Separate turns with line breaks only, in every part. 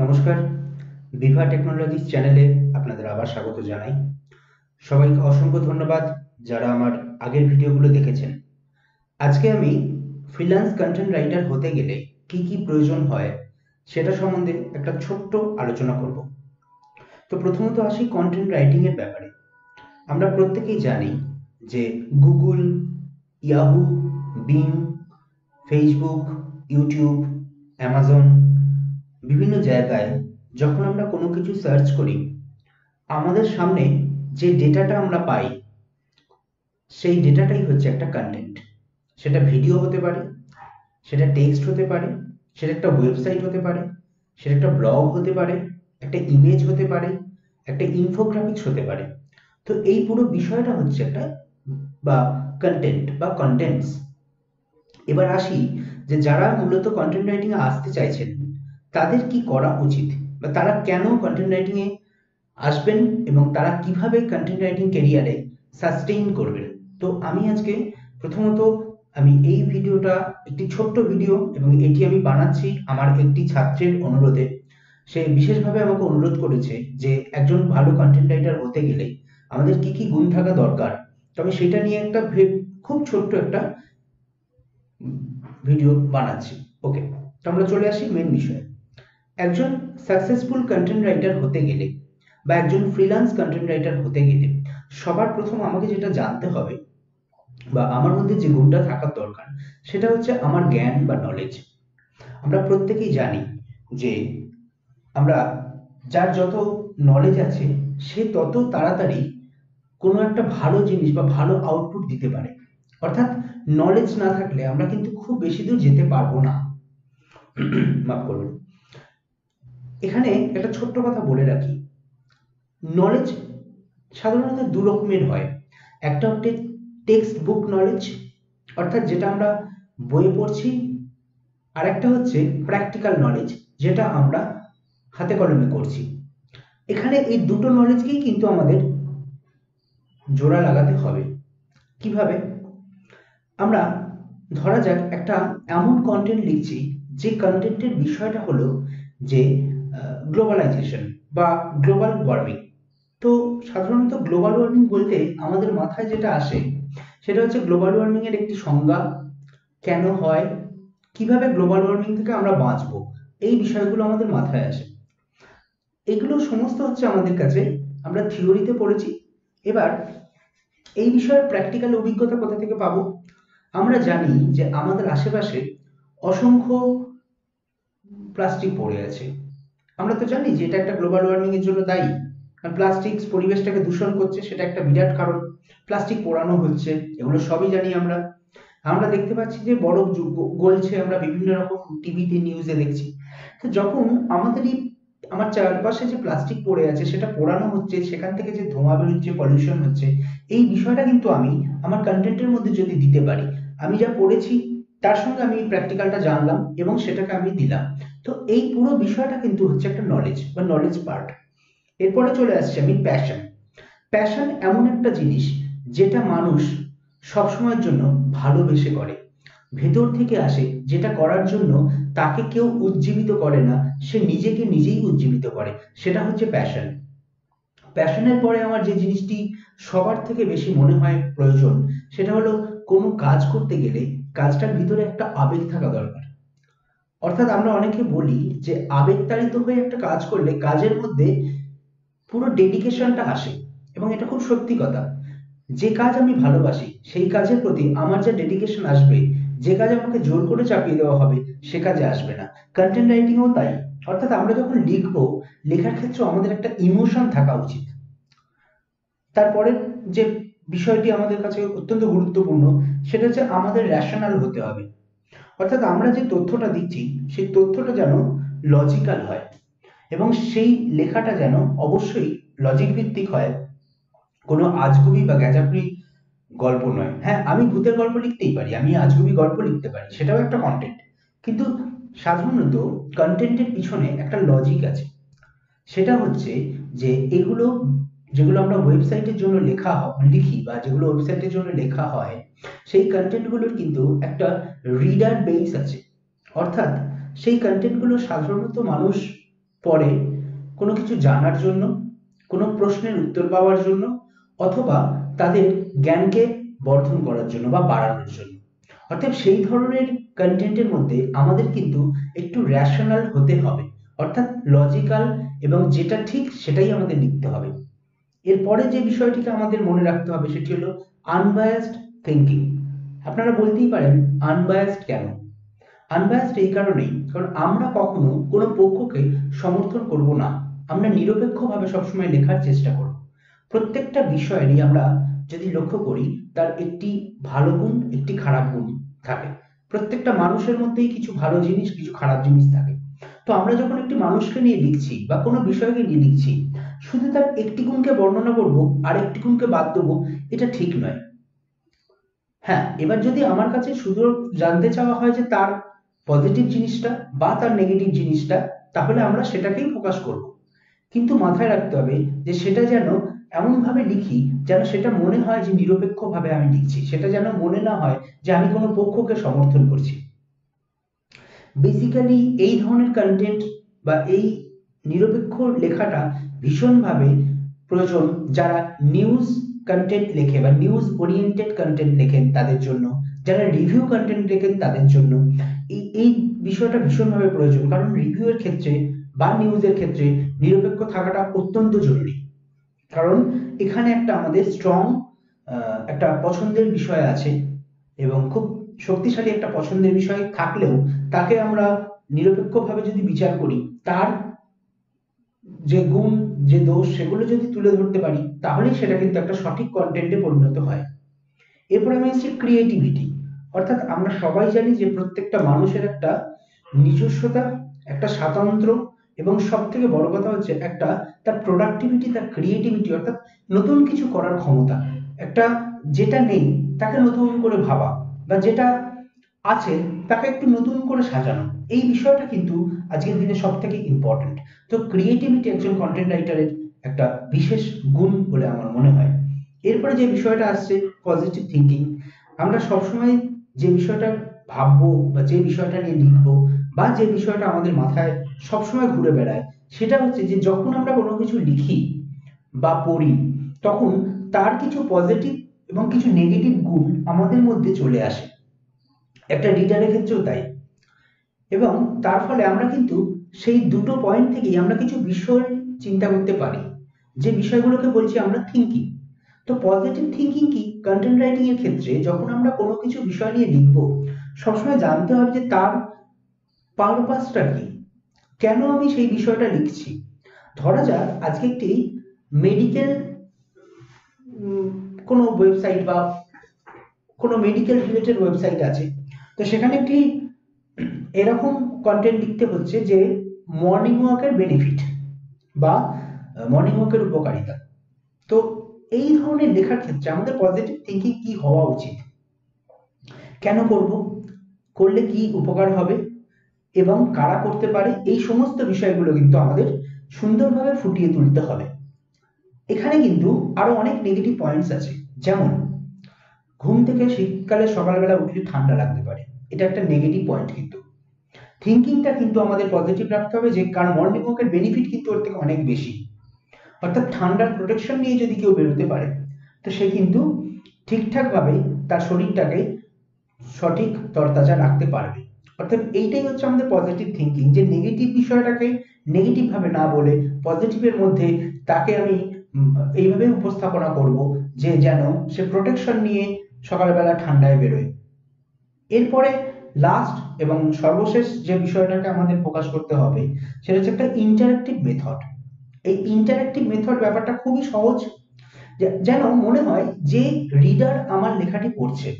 নমস্কার। বিভা টেকনোলজিস চ্যানেলে আপনাদের আবার স্বাগত জানাই। সবাইকে অসংখ্য ধন্যবাদ যারা আমার আগের ভিডিওগুলো দেখেছেন। আজকে আমি ফ্রিল্যান্স কন্টেন্ট রাইটার হতে গেলে কি কি প্রয়োজন হয় সেটা সম্বন্ধে একটা ছোট্ট আলোচনা করব। তো প্রথমত আসি কন্টেন্ট রাইটিং এর ব্যাপারে। আমরা প্রত্যেকেই জানি যে Google Yahoo Bing Facebook YouTube Amazon বিভিন্ন জায়গায় যখন আমরা কোনো কিছু সার্চ করি, আমাদের সামনে যে ডেটাটা আমরা পাই, সেই ডেটাটাই হচ্ছে একটা কন্টেন্ট সেটা ভিডিও হতে পারে, সেটা টেক্সট হতে পারে, সেটা একটা ওয়েবসাইট হতে পারে, সেটা একটা ব্লগ হতে পারে, একটা ইমেজ হতে পারে, একটা ইনফোগ্রাফিক্স হতে পারে। তো এই পুরো বিষয়টা হচ্ছে একটা, বা কন্টেন্ট বা কন্টেন্টস এবার আসি যে যারা মূলত কন্টেন্ট রাইটিং এ আসতে চাইছেন তাদের কি করা উচিত? বা তারা কেন কন্টেন্ট রাইটিং এ আসবেন এবং তারা কীভাবে কন্টেন্ট রাইটিং ক্যারিয়ারে সাস্টেইন করবেন? তো আমি আজকে প্রথমত আমি এই ভিডিওটা একটি ছোট্ট ভিডিও এবং এটি আমি বানাচ্ছি আমার একটি ছাত্রের অনুরোধে। সে বিশেষভাবে আমাকে অনুরোধ করেছে যে একজন ভালো কন্টেন্ট রাইটার হতে গেলে আমাদের কি কি গুণ থাকা দরকার? তবে সেটা নিয়ে একটা খুব ছোট্ট একটা ভিডিও বানাচ্ছি। ওকে তো আমরা চলে আসি মেন বিষয়ে। একজন সাকসেসফুল কন্টেন্ট রাইটার হতে গেলে বা একজন ফ্রিল্যান্স কন্টেন্ট রাইটার হতে গেলে সবার প্রথম আমাকে যেটা জানতে হবে বা আমার মধ্যে যে গুণটা থাকার দরকার সেটা হচ্ছে আমার জ্ঞান বা নলেজ আমরা প্রত্যেকেই জানি যে আমরা যার যত নলেজ আছে সে তত তাড়াতাড়ি কোনো একটা ভালো জিনিস বা ভালো আউটপুট দিতে পারে। অর্থাৎ নলেজ না থাকলে আমরা কিন্তু খুব বেশি দূর যেতে পারব না। মাফ করবেন। এখানে একটা ছোট্ট কথা বলে রাখি। নলেজ সাধারণত দু রকমের হয়। একটা হচ্ছে টেক্সট বুক নলেজ অর্থাৎ যেটা আমরা বইয়ে পড়ছি। আর একটা হচ্ছে প্র্যাকটিক্যাল নলেজ যেটা আমরা হাতে কলমে করছি। এখানে এই দুটো নলেজকেই কিন্তু আমাদের জোড়া লাগাতে হবে। কীভাবে? আমরা ধরা যাক একটা এমন কন্টেন্ট লিখছি, যে কন্টেন্টের বিষয়টা হলো যে গ্লোবালাইজেশন বা গ্লোবাল ওয়ার্মিং তো সাধারণত গ্লোবাল ওয়ার্মিং বলতে আমাদের মাথায় যেটা আসে, সেটা হচ্ছে গ্লোবাল ওয়ার্মিং এর একটি সংজ্ঞা। কেন হয়? কীভাবে গ্লোবাল ওয়ার্মিং থেকে আমরা বাঁচবো? এই বিষয়গুলো আমাদের মাথায় আসে। এগুলো সমস্ত হচ্ছে আমাদের কাছে, আমরা থিওরিতে পড়েছি। এবার এই বিষয়ের প্র্যাকটিক্যাল অভিজ্ঞতা কোথা থেকে পাবো? আমরা জানি যে আমাদের আশেপাশে অসংখ্য প্লাস্টিক পড়ে আছে। আমরা তো জানি যে এটা একটা গ্লোবাল ওয়ার্মিং এর জন্য দায়ী। কারণ প্লাস্টিক পরিবেশটাকে দূষণ করছে, সেটা একটা বিরাট কারণ। প্লাস্টিক পোড়ানো হচ্ছে, এগুলো সবই জানি আমরা। আমরা দেখতে পাচ্ছি যে বরফ গলছে, আমরা বিভিন্ন রকম টিভিতে নিউজে দেখছি। তো যখন আমাদের এই, আমার চারপাশে যে প্লাস্টিক পড়ে আছে, সেটা পোড়ানো হচ্ছে, সেখান থেকে যে ধোঁয়া বেরোচ্ছে পলিউশন হচ্ছে, এই বিষয়টা কিন্তু আমি আমার কন্টেন্টের মধ্যে যদি দিতে পারি, আমি যা পড়েছি, তার সঙ্গে আমি প্র্যাকটিক্যালটা জানলাম এবং সেটাকে আমি দিলাম। তো এই পুরো বিষয়টা কিন্তু হচ্ছে একটা নলেজ বা নলেজ পার্ট এরপরে চলে আসছে আমি প্যাশন প্যাশন এমন একটা জিনিস যেটা মানুষ সবসময়ের জন্য ভালোবেসে করে। ভেতর থেকে আসে যেটা করার জন্য তাকে কেউ উজ্জীবিত করে না, সে নিজেকে নিজেই উজ্জীবিত করে। সেটা হচ্ছে প্যাশন প্যাশনের পরে আমার যে জিনিসটি সবার থেকে বেশি মনে হয় প্রয়োজন, সেটা হলো কোনো কাজ করতে গেলে কাজটার ভিতরে একটা আবেগ থাকা দরকার। অর্থাৎ আমরা অনেকে বলি যে আবেগতাড়িত হয়ে একটা কাজ করলে কাজের মধ্যে পুরো ডেডিকেশনটা আসে এবং এটা খুব সত্যি কথা। যে কাজ আমি ভালোবাসি, সেই কাজের প্রতি আমার যে ডেডিকেশন আসবে, যে কাজ আমাকে জোর করে চাপিয়ে দেওয়া হবে, সে কাজে আসবে না। কন্টেন্ট রাইটিংও তাই। অর্থাৎ আমরা যখন লিখব, লেখার ক্ষেত্রে আমাদের একটা ইমোশন থাকা উচিত। তারপরে যে বিষয়টি আমাদের কাছে অত্যন্ত গুরুত্বপূর্ণ, সেটা হচ্ছে আমাদের রেশনাল হতে হবে। অর্থাৎ আমরা যে তথ্যটা দিচ্ছি, সেই তথ্যটা যেন লজিক্যাল হয় এবং সেই লেখাটা যেন অবশ্যই লজিক ভিত্তিক হয়। কোনো আজগুবি বা গ্যাজাবি গল্প নয়। হ্যাঁ আমি ভূতের গল্প লিখতেই পারি, আমি আজগুবি গল্প লিখতে পারি, সেটাও একটা কন্টেন্ট কিন্তু সাধারণত কন্টেন্টের পিছনে একটা লজিক আছে। সেটা হচ্ছে যে এগুলো যেগুলো আমরা ওয়েবসাইটের জন্য লেখা লিখি বা যেগুলো ওয়েবসাইটের জন্য লেখা হয়, সেই কন্টেন্টগুলোর কিন্তু একটা রিডার বেস আছে। অর্থাৎ সেই কন্টেন্টগুলো সাধারণত মানুষ পড়ে কোনো কিছু জানার জন্য, কোনো প্রশ্নের উত্তর পাওয়ার জন্য, অথবা তাদের জ্ঞানকে বর্ধন করার জন্য বা বাড়ানোর জন্য। অর্থাৎ সেই ধরনের কন্টেন্টের মধ্যে আমাদের কিন্তু একটু র্যাশনাল হতে হবে। অর্থাৎ লজিক্যাল এবং যেটা ঠিক সেটাই আমাদের লিখতে হবে। এরপরে যে বিষয়টিকে আমাদের মনে রাখতে হবে সেটি হলো আনবায়াসড থিঙ্কিং আপনারা বলতেই পারেন আনবায়াসড কেন? আনবায়াসড এই কারণেই, কারণ আমরা কখনো কোনো পক্ষকে সমর্থন করব না। আমরা নিরপেক্ষভাবে সবসময় লেখার চেষ্টা করব। প্রত্যেকটা বিষয়েরই আমরা যদি লক্ষ্য করি, তার একটি ভালো গুণ, একটি খারাপ গুণ থাকে। প্রত্যেকটা মানুষের মধ্যেই কিছু ভালো জিনিস, কিছু খারাপ জিনিস থাকে। তো আমরা যখন একটি মানুষকে নিয়ে লিখছি বা কোনো বিষয়কে নিয়ে লিখছি শুধু তার একটি গুণকে বর্ণনা করব আর একটি গুণকে বাদ দেবো, এটা ঠিক নয়। হ্যাঁ এবার যদি আমার কাছে শুধু জানতে চাওয়া হয় যে তার পজিটিভ জিনিসটা বা তার নেগেটিভ জিনিসটা, তাহলে আমরা সেটাকেই প্রকাশ করব। কিন্তু মাথায় রাখতে হবে যে সেটা যেন এমনভাবে লিখি যেন সেটা মনে হয় যে নিরপেক্ষভাবে আমি লিখছি, সেটা যেন মনে না হয় যে আমি কোনো পক্ষকে সমর্থন করছি। বেসিক্যালি এই ধরনের কন্টেন্ট বা এই নিরপেক্ষ লেখাটা ভীষণভাবে প্রয়োজন যারা নিউজ কন্টেন্ট লেখে বা নিউজ ওরিয়েন্টেড কন্টেন্ট লেখেন তাদের জন্য, যারা রিভিউ কন্টেন্ট লেখেন তাদের জন্য। এই এই বিষয়টা ভীষণভাবে প্রয়োজন, কারণ রিভিউয়ের ক্ষেত্রে বা নিউজের ক্ষেত্রে নিরপেক্ষ থাকাটা অত্যন্ত জরুরি। কারণ এখানে একটা আমাদের স্ট্রং একটা পছন্দের বিষয় আছে এবং খুব শক্তিশালী একটা পছন্দের বিষয় থাকলেও তাকে আমরা নিরপেক্ষভাবে যদি বিচার করি, তার যে গুণ, যে দোষ, সেগুলো যদি তুলে ধরতে পারি, তাহলেই সেটা কিন্তু একটা সঠিক কন্টেন্টে পরিণত হয়। এরপর আমি আসছি ক্রিয়েটিভিটি অর্থাৎ আমরা সবাই জানি যে প্রত্যেকটা মানুষের একটা নিজস্বতা, একটা স্বাতন্ত্র এবং সব থেকে বড় কথা হচ্ছে একটা তার প্রোডাক্টিভিটি তার ক্রিয়েটিভিটি অর্থাৎ নতুন কিছু করার ক্ষমতা। একটা যেটা নেই, তাকে নতুন করে ভাবা বা যেটা আছে, তাকে একটু নতুন করে সাজানো। এই বিষয়টা কিন্তু আজকের দিনে সব থেকে ইম্পর্টেন্ট তো ক্রিয়েটিভিটি একজন কন্টেন্ট রাইটারের একটা বিশেষ গুণ বলে আমার মনে হয়। এরপরে যে বিষয়টা আসছে পজিটিভ থিঙ্কিং আমরা সবসময় যে বিষয়টা ভাববো বা যে বিষয়টা নিয়ে লিখব বা যে বিষয়টা আমাদের মাথায় সবসময় ঘুরে বেড়ায়, সেটা হচ্ছে যে যখন আমরা কোনো কিছু লিখি বা পড়ি, তখন তার কিছু পজিটিভ এবং কিছু নেগেটিভ গুণ আমাদের মধ্যে চলে আসে। একটা রিডারের ক্ষেত্রেও তাই। এবং তার ফলে আমরা কিন্তু সেই দুটো পয়েন্ট থেকেই আমরা কিছু বিষয় চিন্তা করতে পারি। যে বিষয়গুলোকে বলছি আমরা থিঙ্কিং তো পজিটিভ থিঙ্কিং কি? কন্টেন্ট রাইটিং এর ক্ষেত্রে যখন আমরা কোনো কিছু বিষয় নিয়ে লিখব, সবসময় জানতে হবে যে তার পারপাসটা কি? কেন আমি সেই বিষয়টা লিখছি? ধরা যাক, আজকে একটি মেডিকেল কোনো ওয়েবসাইট বা কোনো মেডিকেল রিলেটেড ওয়েবসাইট আছে। তো সেখানে একটি এরকম কন্টেন্ট লিখতে হচ্ছে যে মর্নিং ওয়াকের বেনিফিট বা মর্নিং ওয়াকের উপকারিতা। তো এই ধরনের লেখার ক্ষেত্রে আমাদের পজিটিভ থিঙ্কিং কি হওয়া উচিত? কেন করব? করলে কি উপকার হবে? এবং কারা করতে পারে? এই সমস্ত বিষয়গুলো কিন্তু আমাদের সুন্দরভাবে ফুটিয়ে তুলতে হবে। এখানে কিন্তু আরও অনেক নেগেটিভ পয়েন্টস আছে। যেমন, ঘুম থেকে শীতকালে সকালবেলা উঠলে ঠান্ডা লাগতে পারে। এটা একটা নেগেটিভ পয়েন্ট কিন্তু। থিঙ্কিংটা কিন্তু আমাদের পজিটিভ রাখতে হবে যে, কারণ মর্নিং ওয়াকের বেনিফিট কিন্তু ওর থেকে অনেক বেশি। অর্থাৎ ঠান্ডার প্রোটেকশন নিয়ে যদি কেউ বেরোতে পারে, তো সে কিন্তু ঠিকঠাকভাবে তার শরীরটাকে সঠিক তরতাজা রাখতে পারবে। অর্থাৎ এইটাই হচ্ছে আমাদের পজিটিভ থিঙ্কিং যে নেগেটিভ বিষয়টাকে নেগেটিভভাবে না বলে পজিটিভের মধ্যে তাকে আমি এইভাবে উপস্থাপনা করব যে যেন সে প্রোটেকশন নিয়ে সকালবেলা ঠান্ডায় বেরোয়। এরপরে লাস্ট এবং সর্বশেষ যে বিষয়টাকে আমাদের ফোকাস করতে হবে, সেটা হচ্ছে একটা ইন্টারেক্টিভ মেথড এই ইন্টারেক্টিভ মেথড ব্যাপারটা খুবই সহজ। যেন মনে হয় যে রিডার আমার লেখাটি পড়ছে,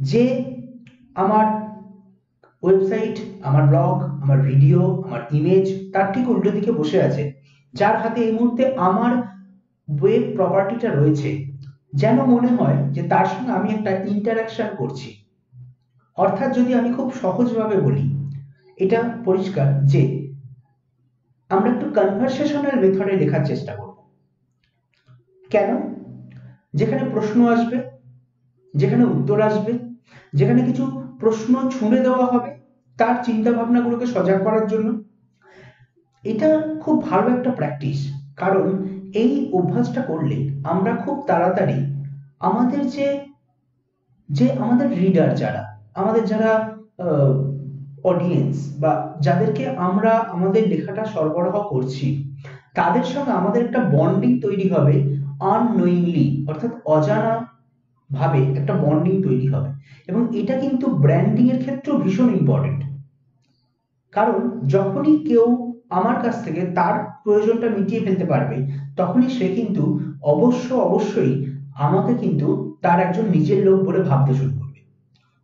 যে আমার ওয়েবসাইট আমার ব্লগ আমার ভিডিও আমার ইমেজ তার ঠিক উল্টো দিকে বসে আছে। যার হাতে এই মুহূর্তে আমার ওয়েব প্রপার্টিটা রয়েছে। যেন মনে হয় যে তার সঙ্গে আমি একটা ইন্টারাকশন করছি। অর্থাৎ যদি আমি খুব সহজভাবে বলি, এটা পরিষ্কার যে আমরা একটু কনভারসেশনাল মেথডে লেখার চেষ্টা করব। কেন? যেখানে প্রশ্ন আসবে, যেখানে উত্তর আসবে, যেখানে কিছু প্রশ্ন ছুঁড়ে দেওয়া হবে তার চিন্তা ভাবনাগুলোকে সজাগ করার জন্য। এটা খুব ভালো একটা প্র্যাকটিস কারণ এই অভ্যাসটা করলে আমরা খুব তাড়াতাড়ি আমাদের যে যে আমাদের রিডার যারা আমাদের যারা অডিয়েন্স বা যাদেরকে আমরা আমাদের লেখাটা সরবরাহ করছি, তাদের সঙ্গে আমাদের একটা বন্ডিং তৈরি হবে আননোয়িংলি অর্থাৎ অজানা ভাবে একটা বন্ডিং তৈরি হবে। এবং এটা কিন্তু ব্র্যান্ডিং এর ক্ষেত্রেও ভীষণ ইম্পর্টেন্ট কারণ যখনই কেউ আমার কাছ থেকে তার প্রয়োজনটা মিটিয়ে ফেলতে পারবে, তখনই সে কিন্তু অবশ্য অবশ্যই আমাকে কিন্তু তার একজন নিজের লোক বলে ভাবতে শুরু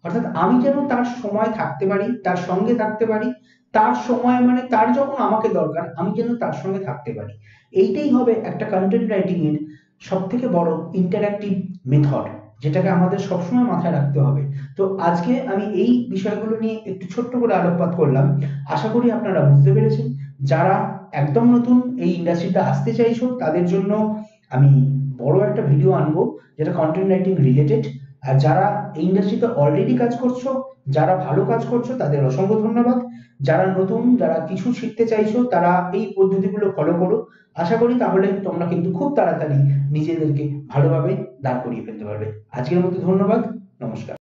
অর্থাৎ আমি যেন তার সময় থাকতে পারি, তার সঙ্গে থাকতে পারি, তার সময় মানে তার যখন আমাকে দরকার, আমি যেন তার সঙ্গে থাকতে পারি। এইটাই হবে একটা কন্টেন্ট রাইটিং এর সব থেকে বড় ইন্টারঅ্যাক্টিভ মেথড যেটাকে আমাদের সবসময় মাথায় রাখতে হবে। তো আজকে আমি এই বিষয়গুলো নিয়ে একটু ছোট্ট করে আলোকপাত করলাম। আশা করি আপনারা বুঝতে পেরেছেন। যারা একদম নতুন এই ইন্ডাস্ট্রিতে আসতে চাইছো, তাদের জন্য আমি বড় একটা ভিডিও আনব, যেটা কন্টেন্ট রাইটিং রিলেটেড আর যারা এই ইন্ডাস্ট্রিতে অলরেডি কাজ করছ, যারা ভালো কাজ করছ, তাদের অসংখ্য ধন্যবাদ। যারা নতুন, যারা কিছু শিখতে চাইছো, তারা এই পদ্ধতিগুলো ফলো করো। আশা করি তাহলে তোমরা কিন্তু খুব তাড়াতাড়ি নিজেদেরকে ভালোভাবে দাঁড় করিয়ে ফেলতে পারবে। আজকের মতো ধন্যবাদ, নমস্কার।